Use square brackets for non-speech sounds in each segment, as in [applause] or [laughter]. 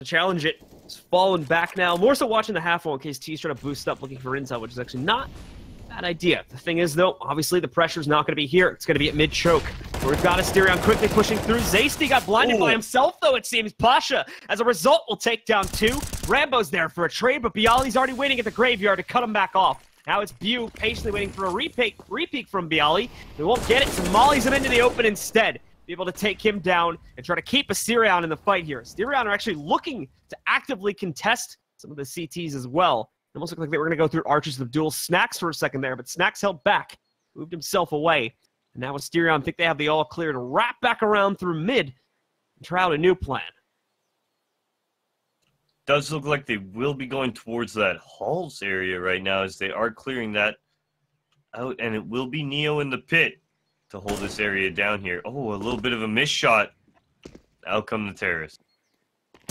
to challenge it. It's fallen back now. More so watching the half wall in case T's trying to boost up looking for intel, which is actually not a bad idea. The thing is, though, obviously the pressure's not going to be here. It's going to be at mid-choke. We've got Asterion quickly pushing through. Zaysty got blinded Ooh. by himself, though, it seems. Pasha, as a result, will take down two. Rambo's there for a trade, but byali's already waiting at the graveyard to cut him back off. Now it's Bu patiently waiting for a repeat, repeat from byali. They won't get it, so mollies him into the open instead be able to take him down and try to keep Asterion in the fight here. Asterion are actually looking to actively contest some of the CTs as well. It almost looked like they were going to go through arches of Duel Snax for a second there, but Snax held back, moved himself away. And now Asterion think they have the all clear to wrap back around through mid and try out a new plan. Does look like they will be going towards that halls area right now as they are clearing that out, and it will be Neo in the pit to hold this area down here. Oh, a little bit of a miss shot. Out come the terrorists.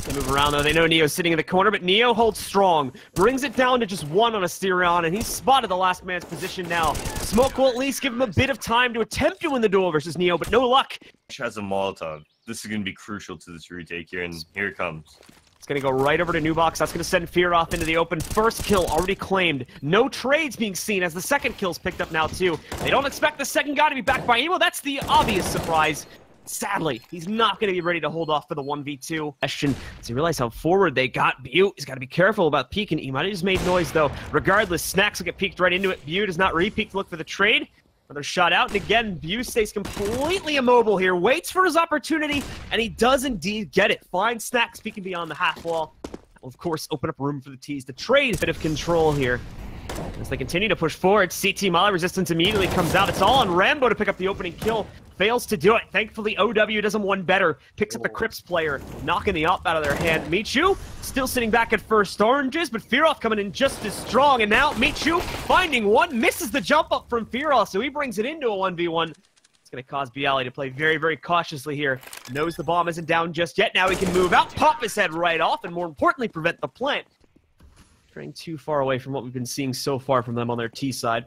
They move around though. They know Neo's sitting in the corner, but Neo holds strong. Brings it down to just one on Asterion, and he's spotted the last man's position now. Smoke will at least give him a bit of time to attempt to win the duel versus Neo, but no luck. Has a Molotov. This is going to be crucial to this retake here, and here it comes. It's going to go right over to Nubox. That's going to send Fear off into the open. First kill already claimed. No trades being seen as the second kill's picked up now, too. They don't expect the second guy to be back by Emo. That's the obvious surprise. Sadly, he's not going to be ready to hold off for the 1v2. Question, does he realize how forward they got Butte? He's got to be careful about peeking. He might have just made noise, though. Regardless, Snax will get peeked right into it. Butte does not re-peek to look for the trade. Another shot out, and again, Buse stays completely immobile here, waits for his opportunity, and he does indeed get it. Fine snax peeking beyond the half wall. Will, of course, open up room for the T's to trade a bit of control here. As they continue to push forward, CT Molly resistance immediately comes out. It's all on Rambo to pick up the opening kill fails to do it. Thankfully, OW does him one better. Picks up the oh. Crips player, knocking the op out of their hand. Michu still sitting back at first oranges, but Fearoff coming in just as strong. And now Michu finding one, misses the jump up from Fearoff, so he brings it into a 1v1. It's going to cause byali to play very, very cautiously here. Knows the bomb isn't down just yet. Now he can move out, pop his head right off, and more importantly, prevent the plant. Turning too far away from what we've been seeing so far from them on their T side.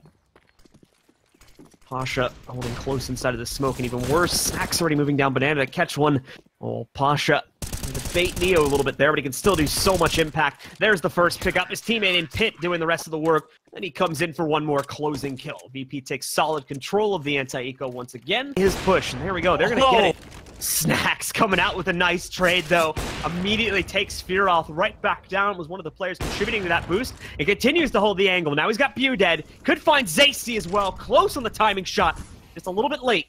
Pasha holding close inside of the smoke, and even worse, Snax's already moving down Banana to catch one. Oh, Pasha to bait Neo a little bit there, but he can still do so much impact. There's the first pickup. His teammate in Pit doing the rest of the work. Then he comes in for one more closing kill. VP takes solid control of the anti-eco once again. His push, and there we go. They're going to oh. get it. Snax coming out with a nice trade, though. Immediately takes Fearoth right back down. Was one of the players contributing to that boost. It continues to hold the angle. Now he's got Bu dead. Could find Zacy as well. Close on the timing shot. Just a little bit late.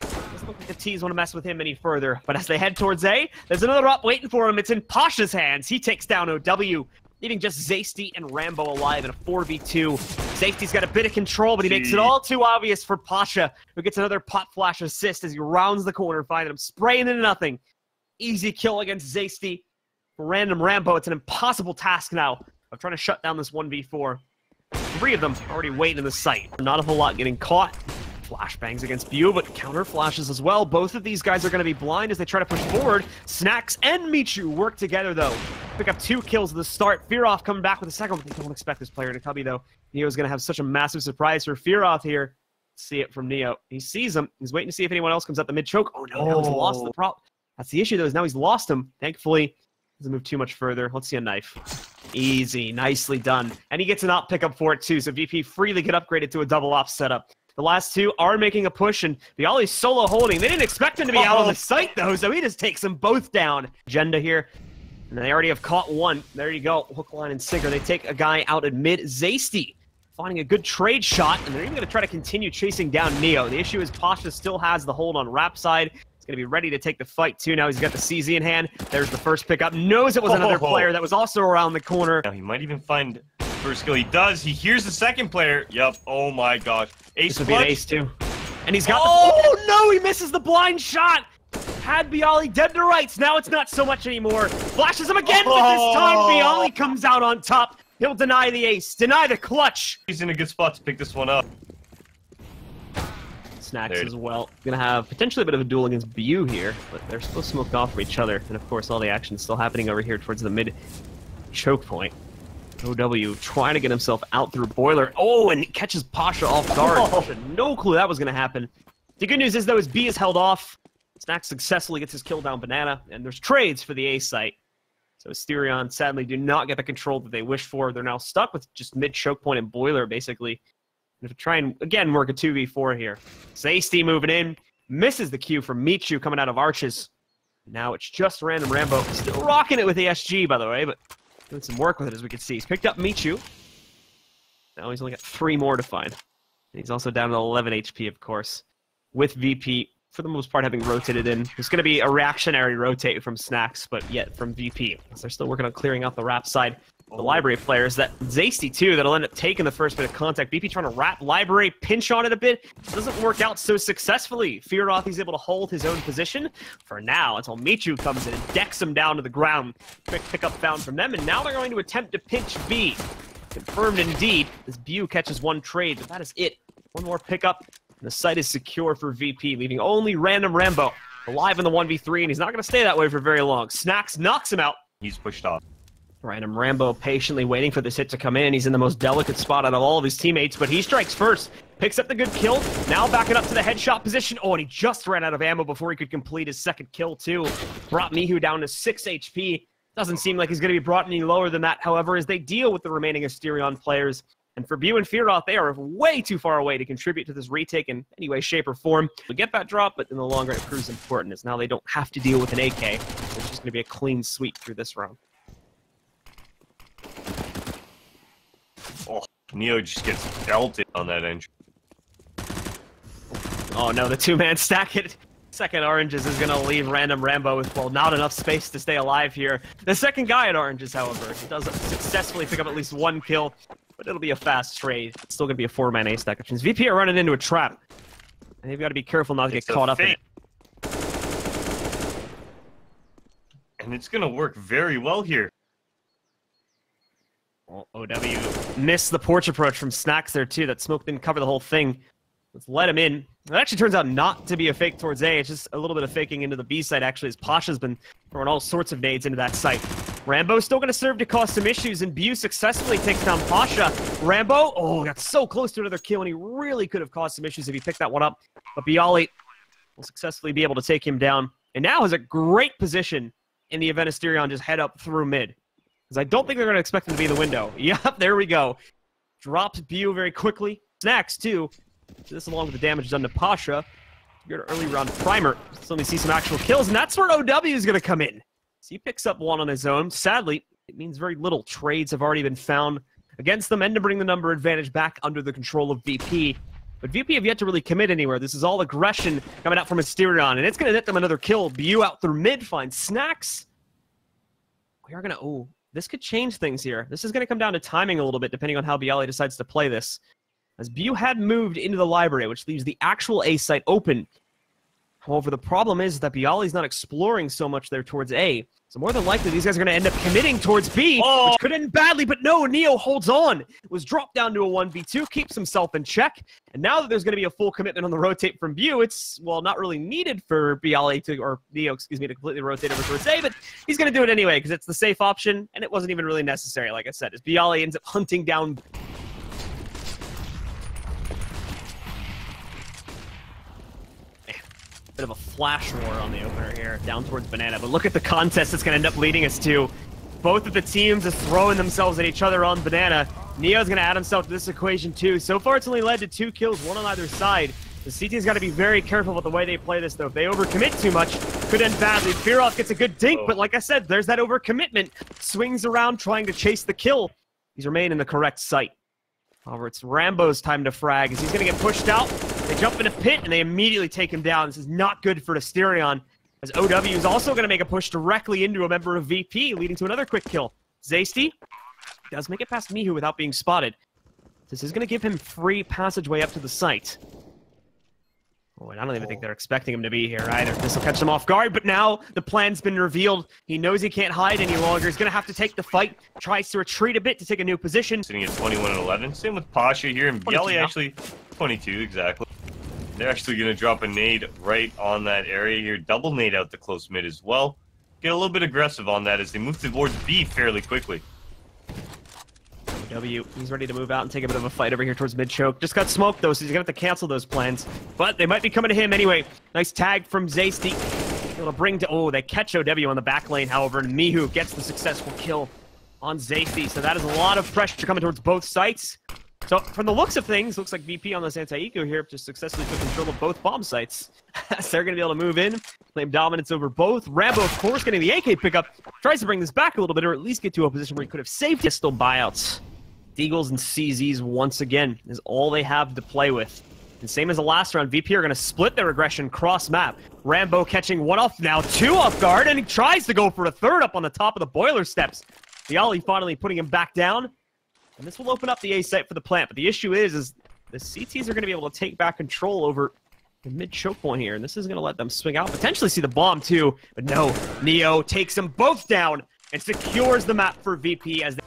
Doesn't look like the T's want to mess with him any further. But as they head towards A, there's another up waiting for him. It's in Pasha's hands. He takes down OW leaving just Zaysty and Rambo alive in a 4v2. Zaysty's got a bit of control, but he makes it all too obvious for Pasha, who gets another pop flash assist as he rounds the corner, finding him spraying into nothing. Easy kill against Zaysty. For random Rambo, it's an impossible task now of trying to shut down this 1v4. Three of them already waiting in the site. Not a whole lot getting caught. Flashbangs against Bu, but counter flashes as well. Both of these guys are going to be blind as they try to push forward. Snax and Michu work together, though. Pick up two kills at the start. Fearoff coming back with a second one. They don't expect this player to cubby, though. Neo's going to have such a massive surprise for Fearoff here. See it from Neo. He sees him. He's waiting to see if anyone else comes out the mid-choke. Oh, no, now he's lost the oh. prop. That's the issue, though, is now he's lost him. Thankfully, doesn't move too much further. Let's see a knife. Easy. Nicely done. And he gets an op pickup for it, too, so VP freely get upgraded to a double op setup. The last two are making a push, and byali's solo holding. They didn't expect him to be out on the oh. site, though, so he just takes them both down. Agenda here. And they already have caught one. There you go. Hook, line, and sinker. They take a guy out at mid. Zaysty finding a good trade shot, and they're even going to try to continue chasing down Neo. The issue is Pasha still has the hold on Wrap side. He's going to be ready to take the fight, too. Now he's got the CZ in hand. There's the first pickup. Knows it was another oh. player that was also around the corner. Now he might even find first kill. He does. He hears the second player. Yep. Oh my gosh. Ace this would be an ace too. And he's got. Oh, the... oh no! He misses the blind shot. Had byali dead to rights. Now it's not so much anymore. Flashes him again, oh. but this time oh. byali comes out on top. He'll deny the ace, deny the clutch. He's in a good spot to pick this one up. Snax as well. Gonna have potentially a bit of a duel against Bu here, but they're still smoked off for each other. And of course, all the action is still happening over here towards the mid choke point. OW trying to get himself out through Boiler. Oh, and catches Pasha off guard. Oh. [laughs] Pasha, no clue that was going to happen. The good news is, though, his B is held off. Snax successfully gets his kill down Banana, and there's trades for the A site. So Asterion sadly do not get the control that they wish for. They're now stuck with just mid choke point and boiler basically. And to try and again work a 2v4 here. Zasty moving in, misses the Q from Michu coming out of arches. Now it's just random Rambo. Still rocking it with the SG, by the way, but doing some work with it as we can see. He's picked up Michu. Now he's only got three more to find. And he's also down to 11 HP, of course, with VP for the most part, having rotated in. There's going to be a reactionary rotate from Snax, but yet from VP. They're still working on clearing out the wrap side. The library players, that Zasty too, that'll end up taking the first bit of contact. VP trying to wrap library, pinch on it a bit. Doesn't work out so successfully. Fearoth, he's able to hold his own position for now until Michu comes in and decks him down to the ground. Quick pickup found from them, and now they're going to attempt to pinch B. Confirmed indeed, as Bu catches one trade, but that is it. One more pickup, and the site is secure for VP, leaving only Random Rambo alive in the 1v3, and he's not going to stay that way for very long. Snax knocks him out. He's pushed off. Random Rambo patiently waiting for this hit to come in. He's in the most delicate spot out of all of his teammates, but he strikes first. Picks up the good kill. Now backing up to the headshot position. Oh, and he just ran out of ammo before he could complete his second kill, too. Brought Michu down to 6 HP. Doesn't seem like he's going to be brought any lower than that, however, as they deal with the remaining Asterion players. And for Bu and Fearoth, they are way too far away to contribute to this retake in any way, shape, or form. We get that drop, but in the long run, it proves important, as now they don't have to deal with an AK. It's just going to be a clean sweep through this round. Oh, Neo just gets belted on that entry. Oh no, the two-man [laughs] stack it. Second Oranges is going to leave Random Rambo with, well, not enough space to stay alive here. The second guy at Oranges, however, does successfully pick up at least one kill but it'll be a fast trade. It's still to be a four-man ace stack, means VP are running into a trap. And they've got to be careful not to it's get caught up in it. And it's going to work very well here. OW missed the porch approach from Snax there, too. That smoke didn't cover the whole thing. Let's let him in. It actually turns out not to be a fake towards A. It's just a little bit of faking into the B side, actually, as Pasha's been throwing all sorts of nades into that site. Rambo still going to serve to cause some issues, and Bu successfully takes down Pasha. Rambo, oh, got so close to another kill, and he really could have caused some issues if he picked that one up. But byali will successfully be able to take him down, and now has a great position in the event Asterion just head up through mid. Because I don't think they're going to expect him to be in the window. [laughs] Yep, there we go. Drops Bu very quickly. Snax, too. This along with the damage done to Pasha. Good early round primer. Me see some actual kills, and that's where OW is going to come in. So he picks up one on his own. Sadly, it means very little. Trades have already been found against them and to bring the number advantage back under the control of VP. But VP have yet to really commit anywhere. This is all aggression coming out from Asterion, and it's going to net them another kill. Bu out through mid, finds Snax. We are going to... Oh, this could change things here. This is going to come down to timing a little bit, depending on how byali decides to play this. As Bu had moved into the library, which leaves the actual A site open. However, the problem is that byali's not exploring so much there towards A. So more than likely, these guys are going to end up committing towards B, oh. which could end badly, but no, Neo holds on. Was dropped down to a 1v2, keeps himself in check, and now that there's going to be a full commitment on the rotate from Bu, it's, well, not really needed for byali to, or Neo, excuse me, to completely rotate over towards A, but he's going to do it anyway, because it's the safe option, and it wasn't even really necessary, like I said, as byali ends up hunting down Bit of a flash war on the opener here, down towards Banana. But look at the contest it's going to end up leading us to. Both of the teams are throwing themselves at each other on Banana. Neo's going to add himself to this equation too. So far, it's only led to two kills, one on either side. The CT's got to be very careful with the way they play this, though. If they overcommit too much, could end badly. Fearoth gets a good dink, but like I said, there's that overcommitment. Swings around trying to chase the kill. He's remained in the correct site. However, it's Rambo's time to frag as he's going to get pushed out. They jump in a pit and they immediately take him down. This is not good for Asterion, as OW is also going to make a push directly into a member of VP, leading to another quick kill. Zasty does make it past Michu without being spotted. This is going to give him free passageway up to the site. Oh, and I don't even think oh. they're expecting him to be here either. This will catch them off guard, but now the plan's been revealed. He knows he can't hide any longer. He's going to have to take the fight. Tries to retreat a bit to take a new position. Sitting at 21 and 11. Same with Pasha here, and byali actually 22, exactly. They're actually going to drop a nade right on that area here. Double nade out the close mid as well. Get a little bit aggressive on that as they move towards B fairly quickly. W, he's ready to move out and take a bit of a fight over here towards mid-choke. Just got smoked, though, so he's going to have to cancel those plans. But they might be coming to him anyway. Nice tag from Zasty. To bring to oh they catch OW on the back lane. However, and Michu gets the successful kill on Zacy. So that is a lot of pressure coming towards both sites. So from the looks of things, looks like VP on this anti-eco here just successfully took control of both bomb sites. so [laughs] they're going to be able to move in, claim dominance over both. Rambo, of course, getting the AK pickup, tries to bring this back a little bit, or at least get to a position where he could have saved pistol buyouts. Deagles and CZs once again is all they have to play with. And same as the last round, VP are going to split their aggression cross map. Rambo catching one off now, two off guard, and he tries to go for a third up on the top of the boiler steps. The Ollie finally putting him back down. And this will open up the A site for the plant. But the issue is, is the CTs are going to be able to take back control over the mid choke point here. And this is going to let them swing out, potentially see the bomb too. But no, Neo takes them both down and secures the map for VP as they